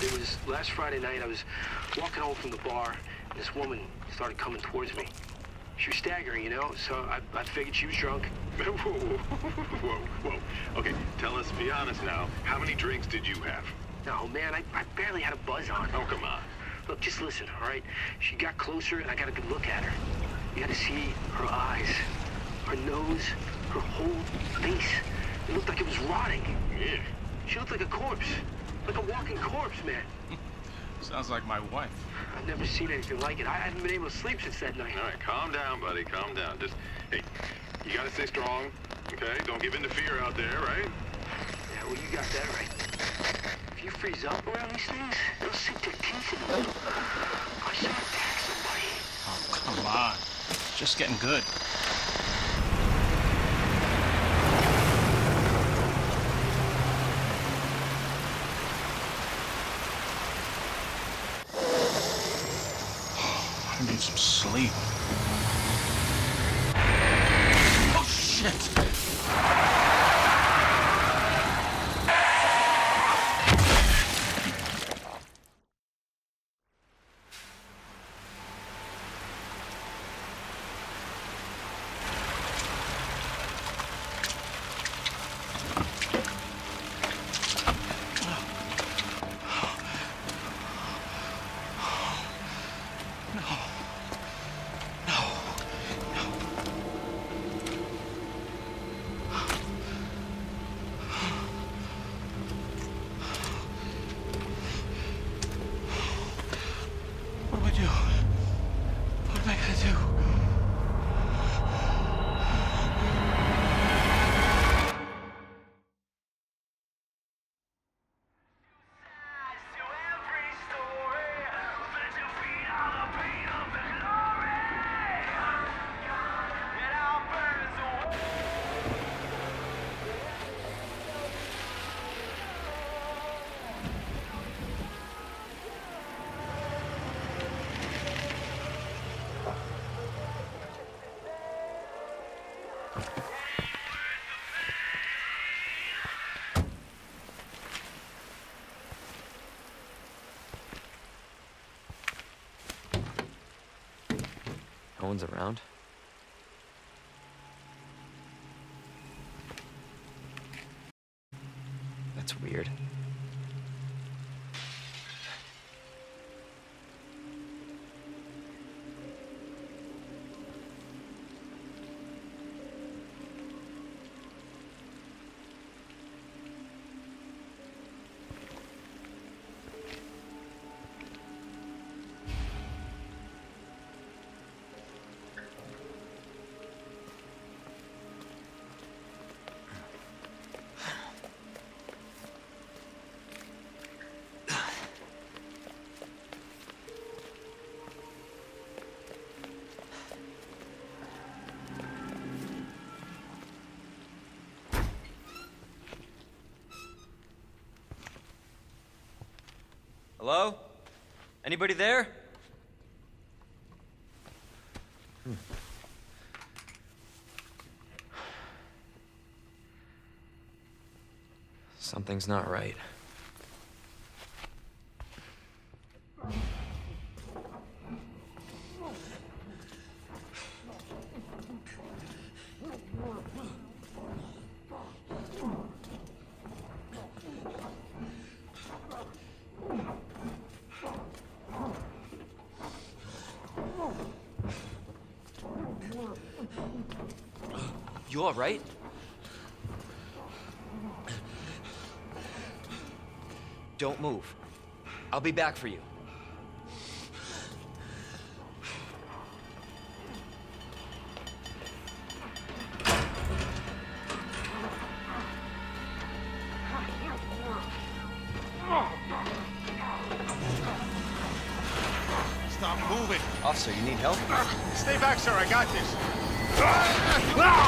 It was last Friday night. I was walking home from the bar, and this woman started coming towards me. She was staggering, you know, so I, I figured she was drunk. whoa, whoa, whoa, whoa. Okay, tell us, be honest now. How many drinks did you have? No, man, I, I barely had a buzz on. Oh, come on. Look, just listen, all right? She got closer, and I got a good look at her. You got to see her eyes, her nose, her whole face. It looked like it was rotting. Yeah. She looked like a corpse. Like a walking corpse, man. Sounds like my wife. I've never seen anything like it. I haven't been able to sleep since that night. All right, calm down, buddy. Calm down. Just, hey, you gotta stay strong, okay? Don't give in to fear out there, right? Yeah, well, you got that right. If you freeze up around these things, they'll sink their teeth in you. I should attack somebody. Oh, come on. It's just getting good. I need some No one's around. Hello? Anybody there? Hmm. Something's not right. You all right? Don't move. I'll be back for you. Stop moving. Officer, you need help? Stay back, sir. I got this. Ah!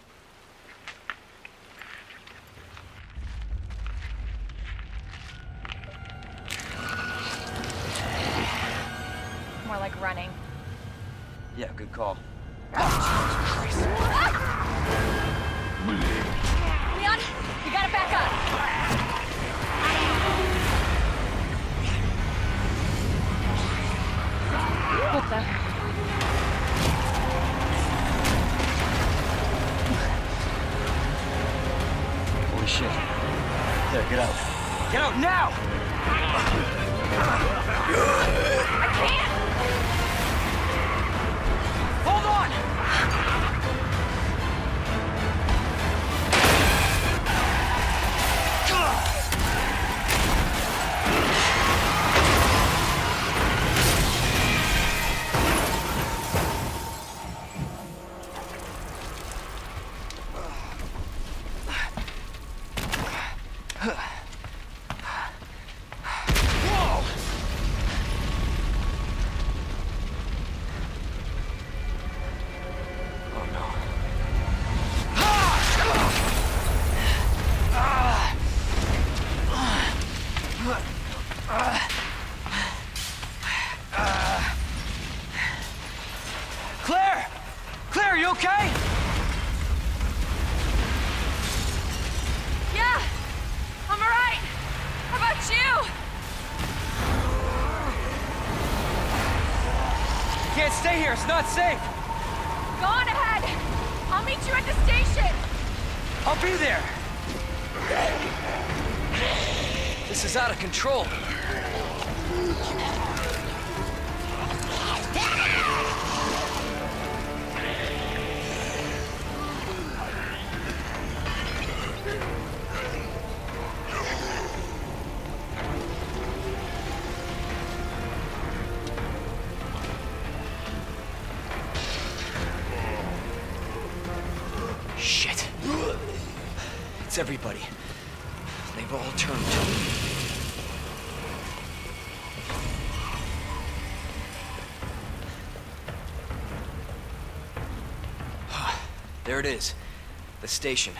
Okay? Yeah, I'm alright. How about you? Can't stay here, it's not safe. Go on ahead. I'll meet you at the station. I'll be there. This is out of control. It is. The station.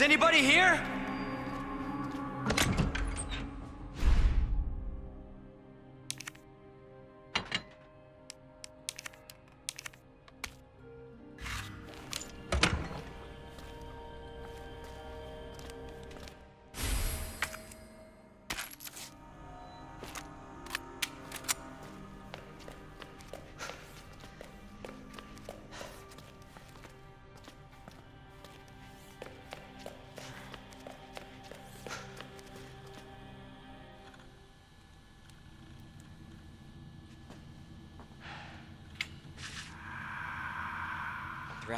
Is anybody here?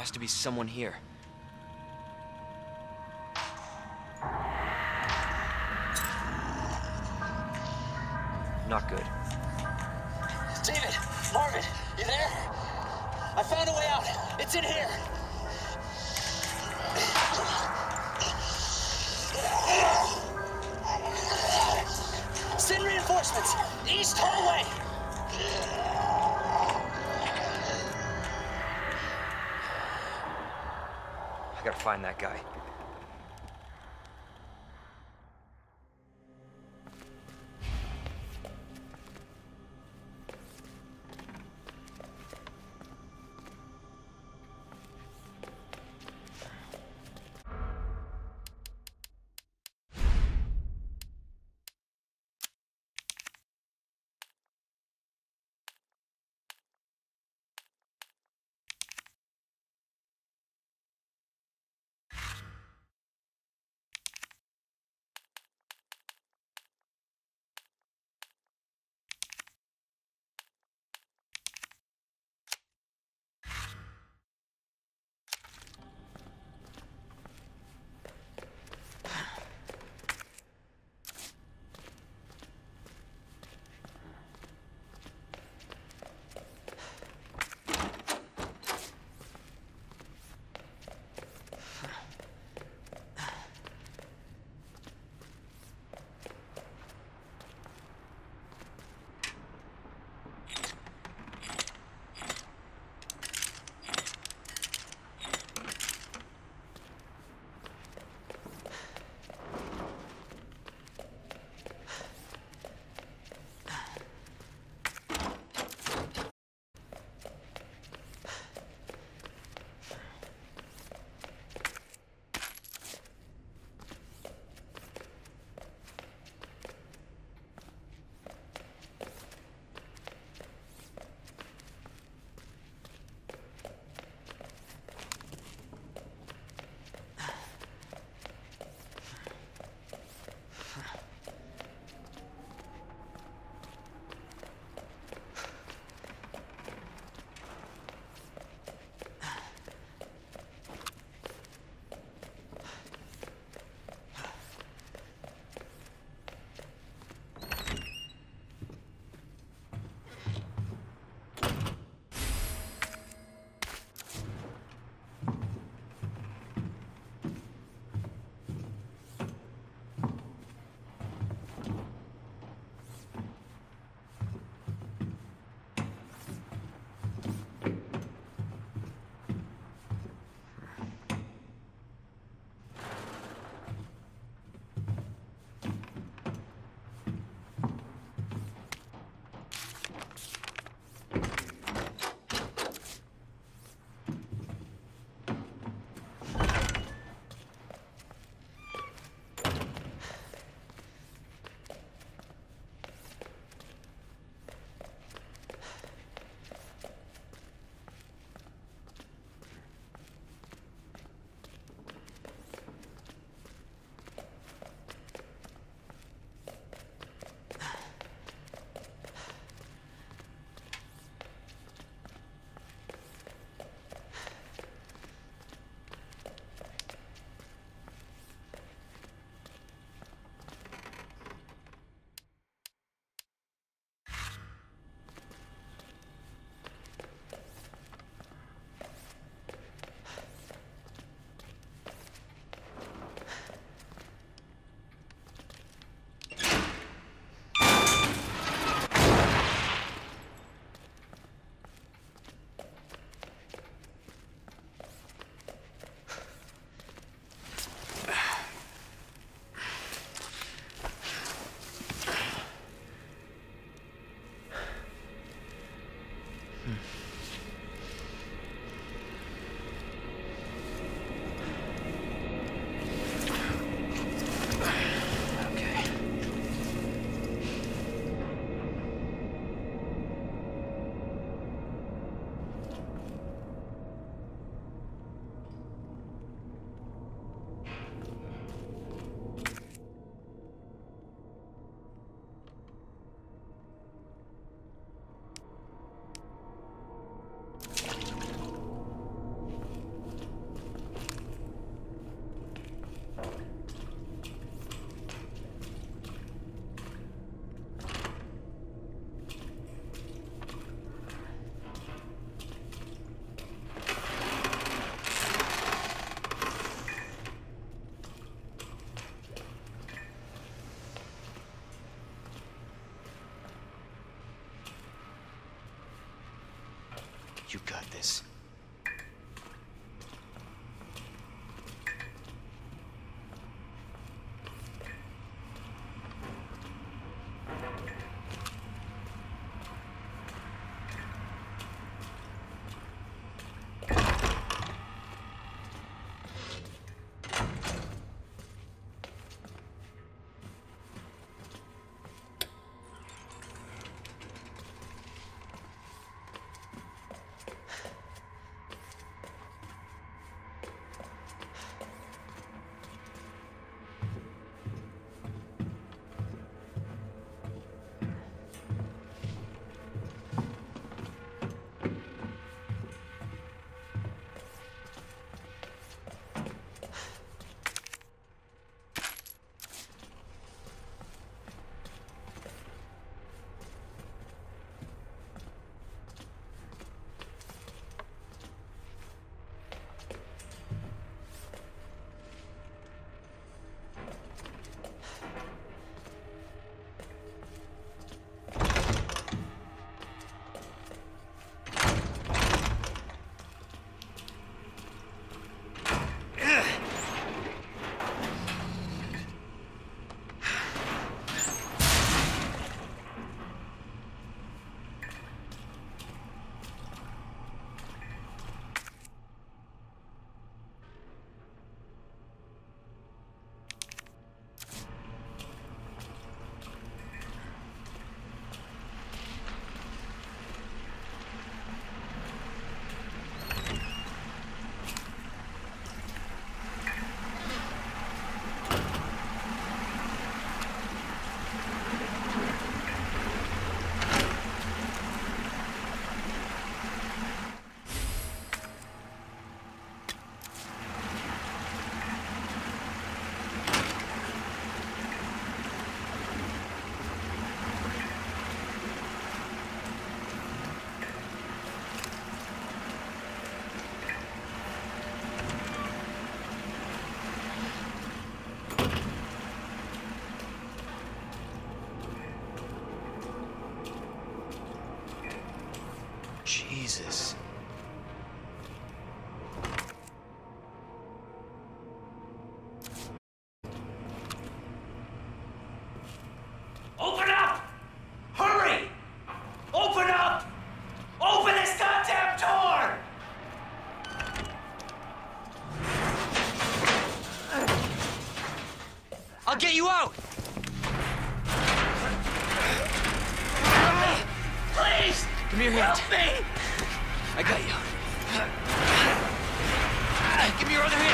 Has to be someone here. Find that guy. Got this. Get you out! Please! Give me your hand. Help me! I got you. Give me your other hand.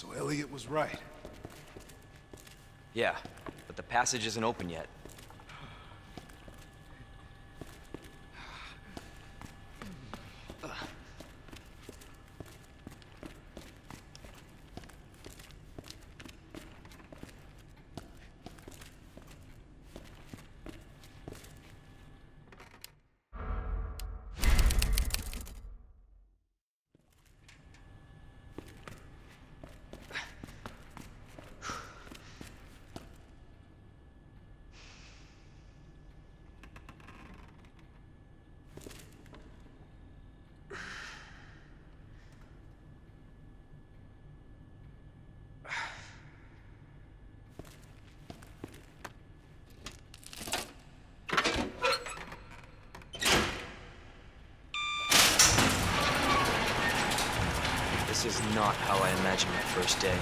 So Elliot was right. Yeah, but the passage isn't open yet. This is not how I imagined my first day.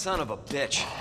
Son of a bitch.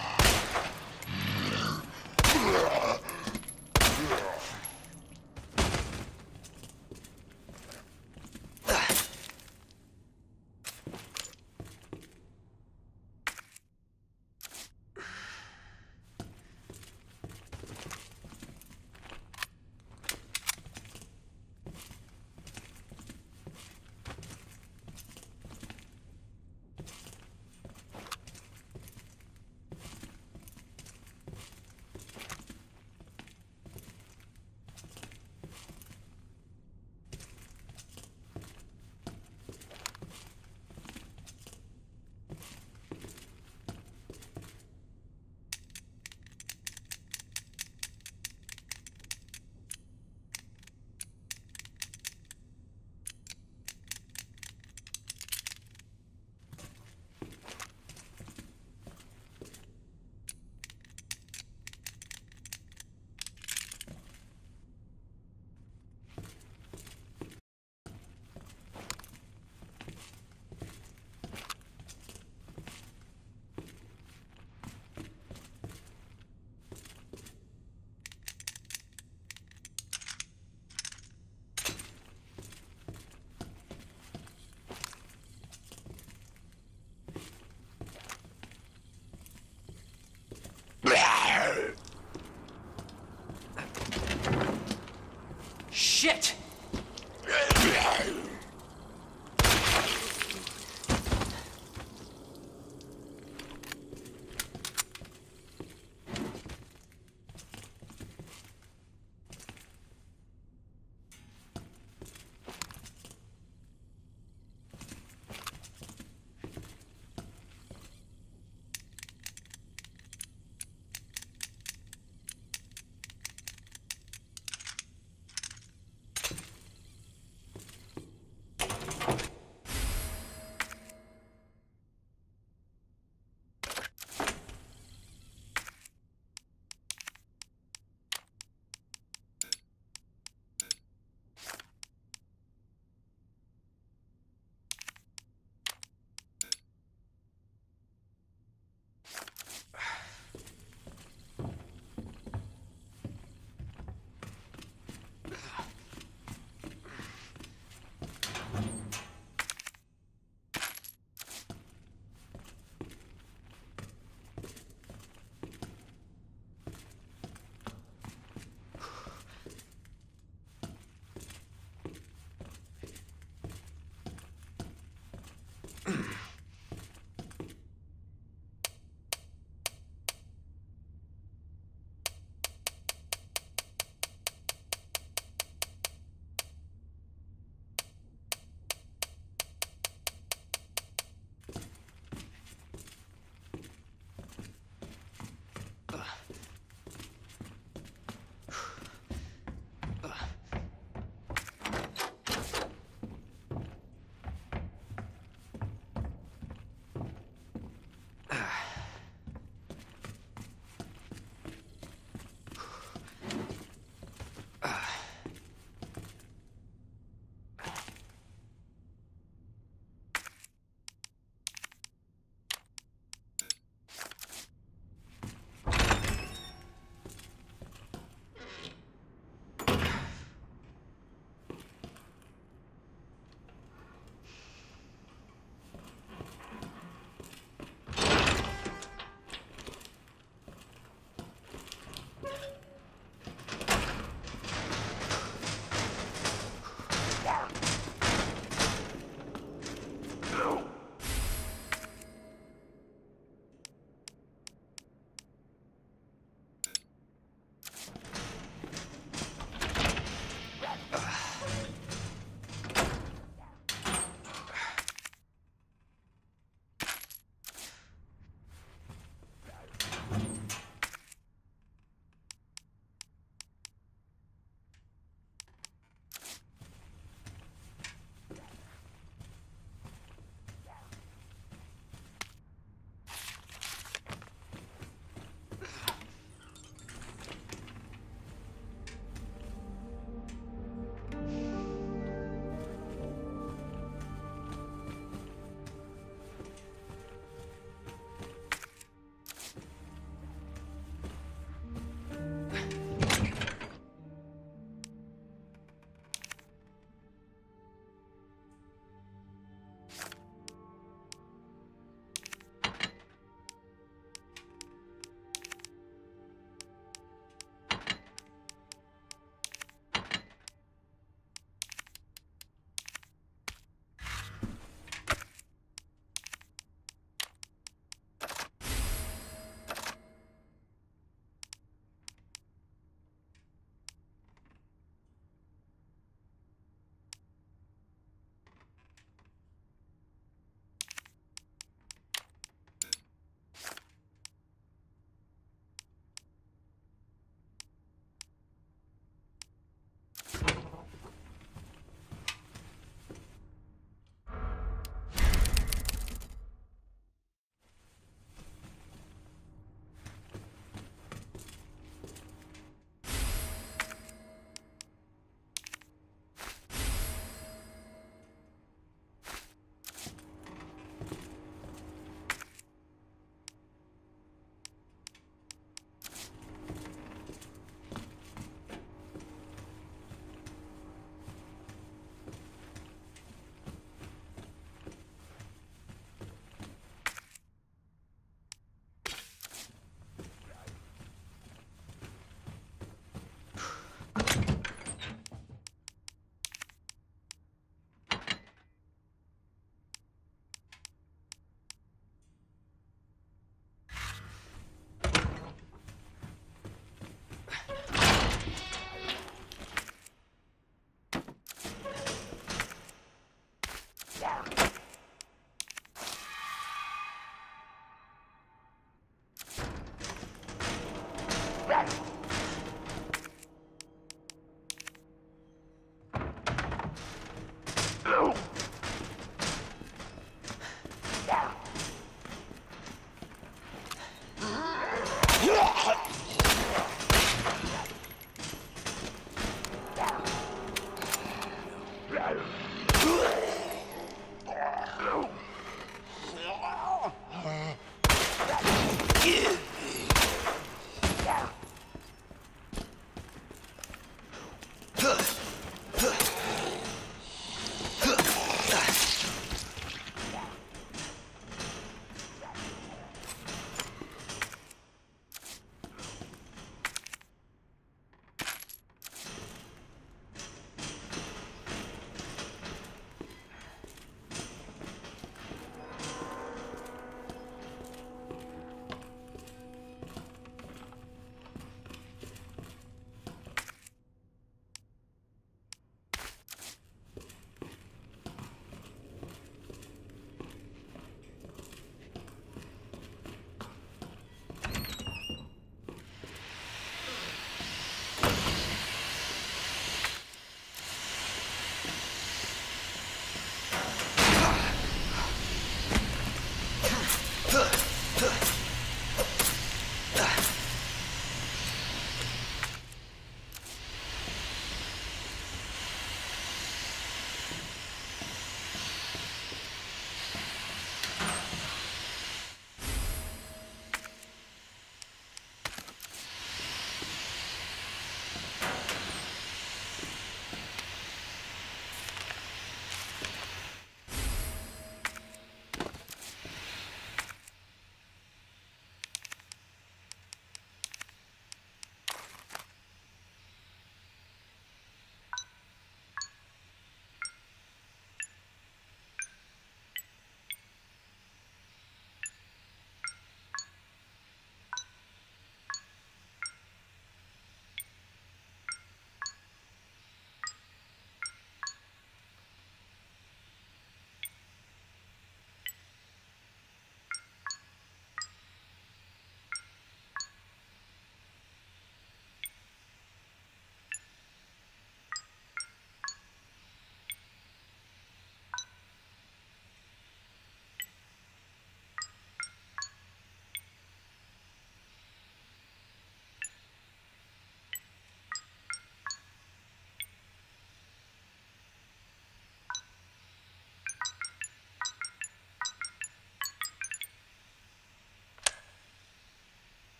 Shit!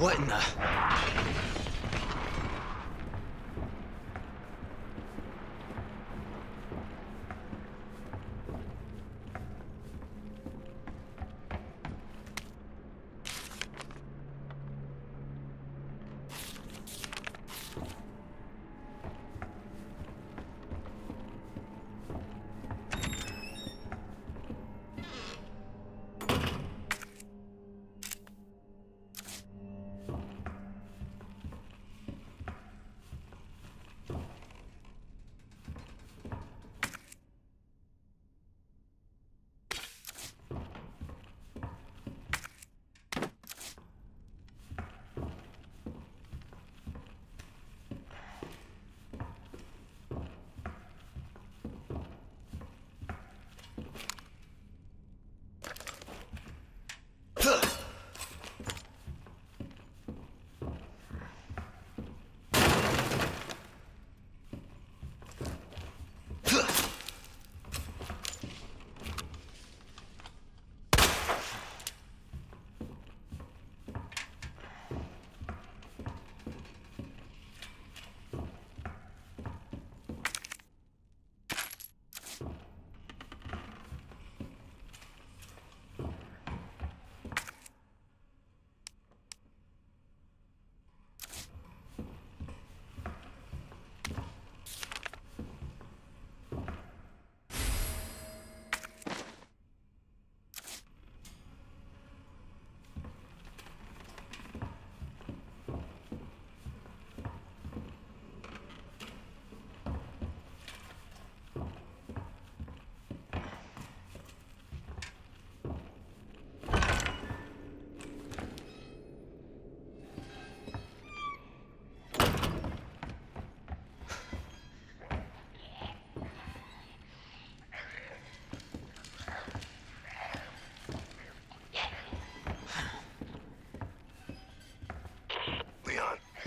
What in the...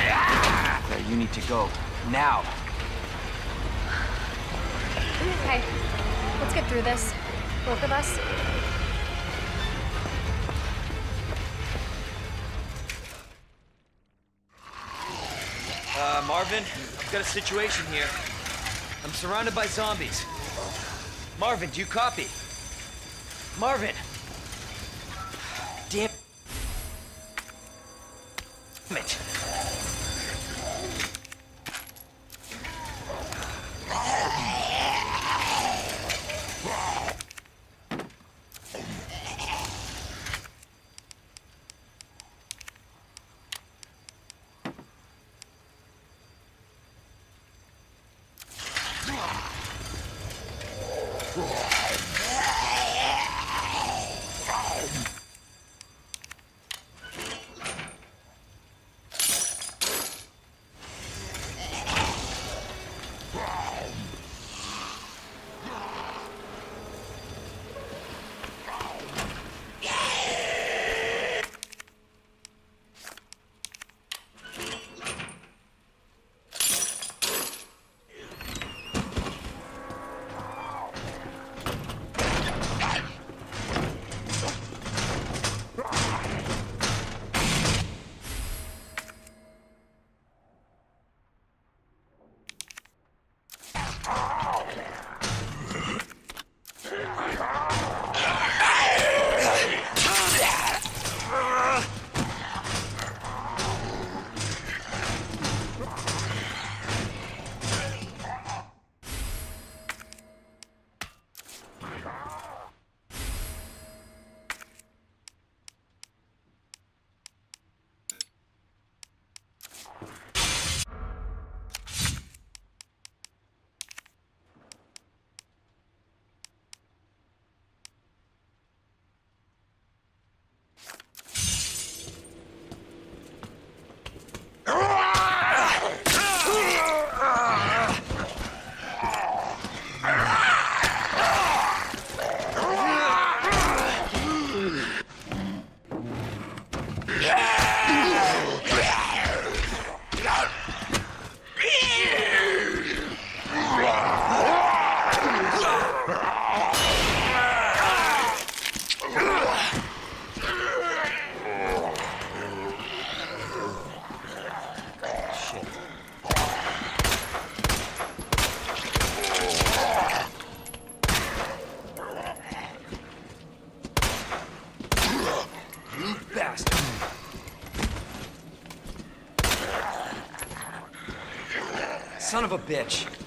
Claire, you need to go. Now! Okay, let's get through this. Both of us. Uh, Marvin, I've got a situation here. I'm surrounded by zombies. Marvin, do you copy? Marvin! Of a bitch!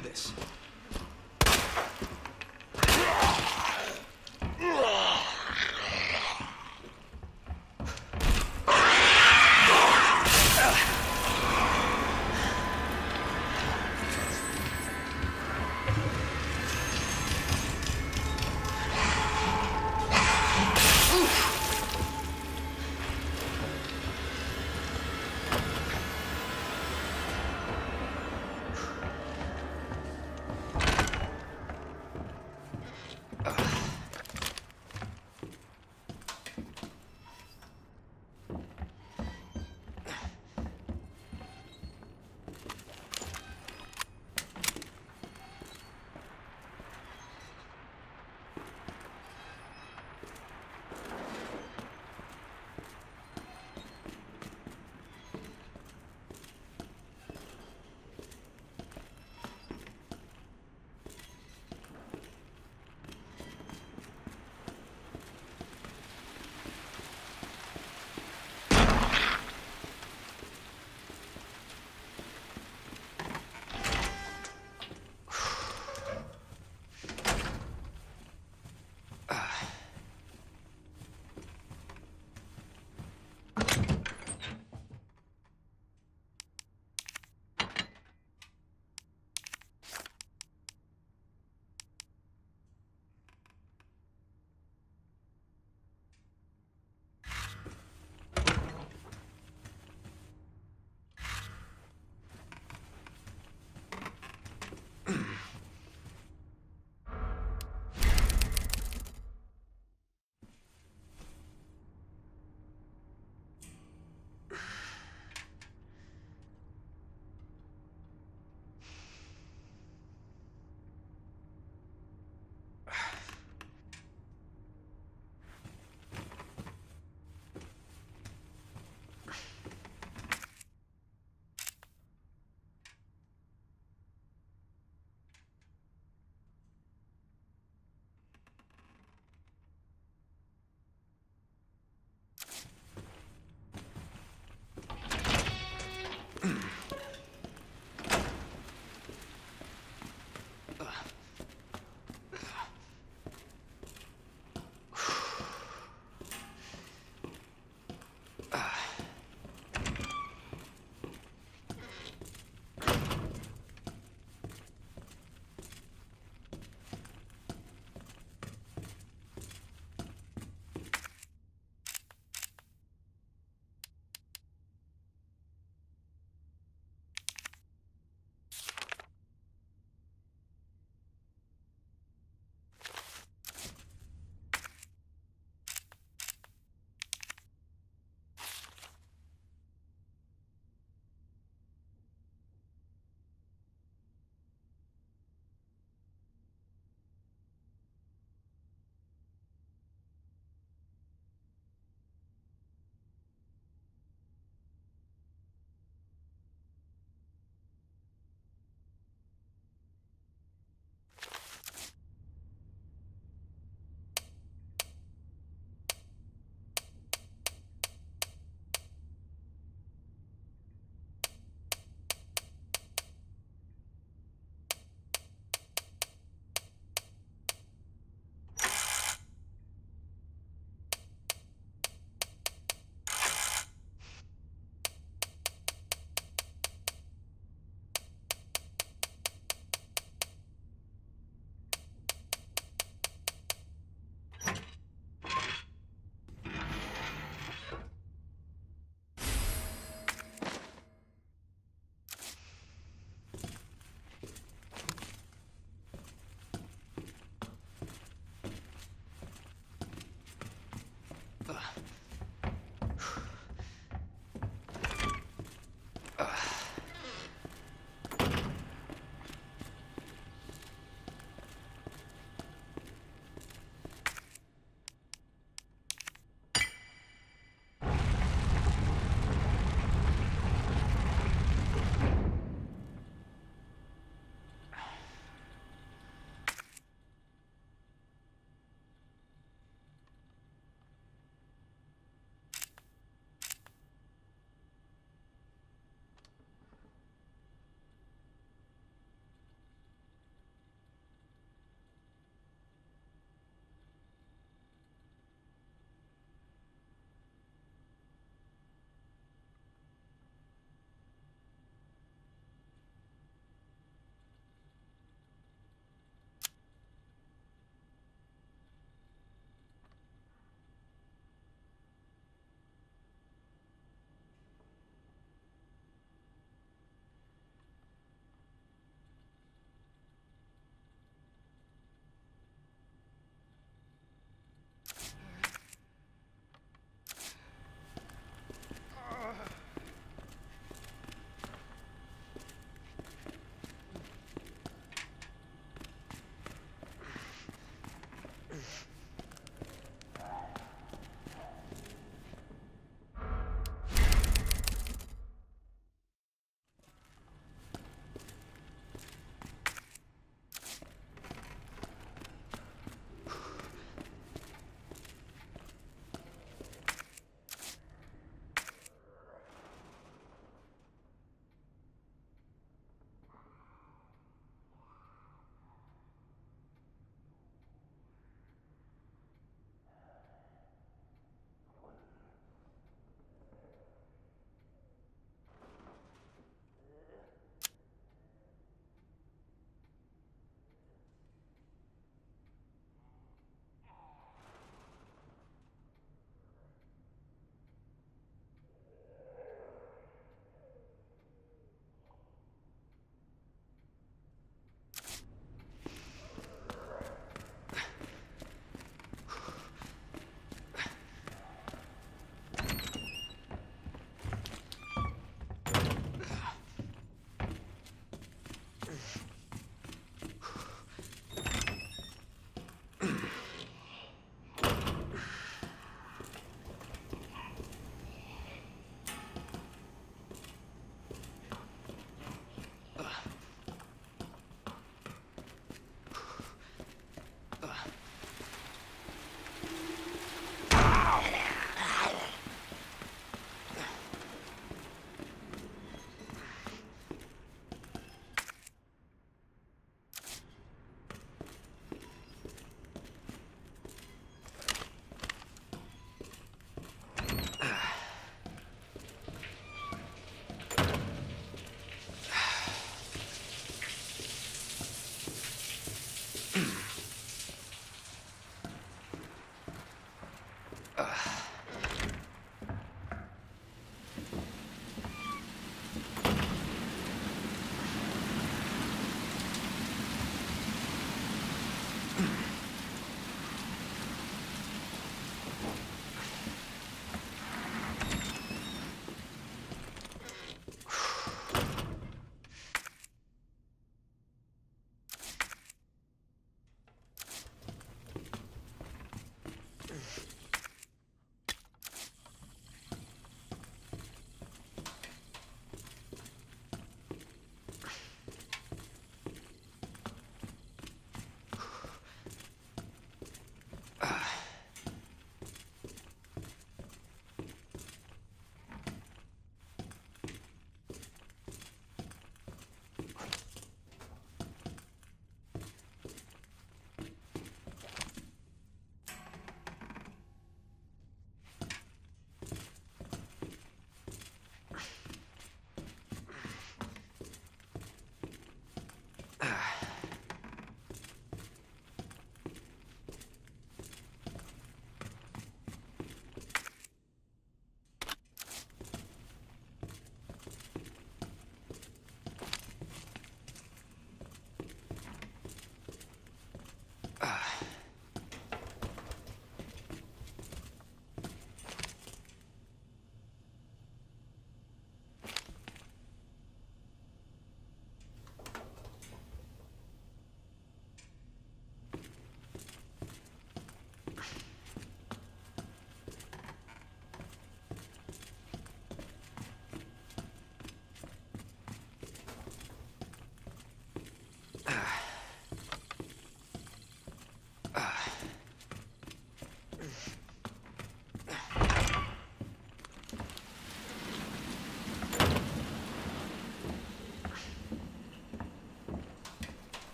This.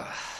Uh.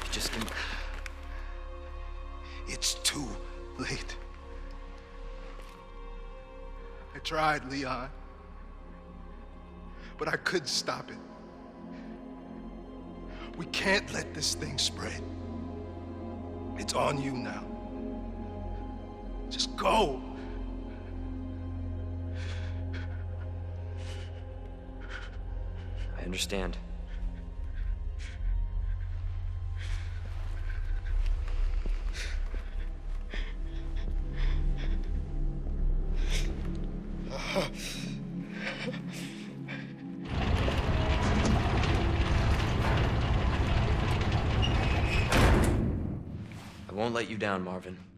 Just. It's too late. I tried, Leon. But I couldn't stop it. We can't let this thing spread. It's on you now. Just go. I understand. Down, Marvin.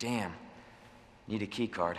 Damn. Need a key card.